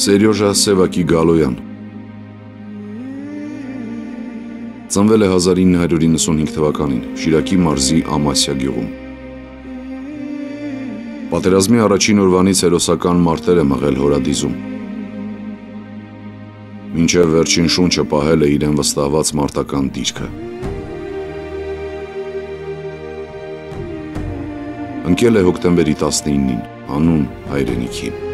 Սերյոժա Սևակի Գալոյան Ծնվել է 1995 թվականին Շիրակի մարզի Ամասիա գյուղում։ Պատերազմի առաջին օրվանից հերոսական մարտեր է մղել հորադիզում։ Մինչև վերջին շունչը պահել է իրեն վստահված մարտական դիրքը։ Ընկել է հոկտեմբերի 19-ին, հանուն հայրենիքի։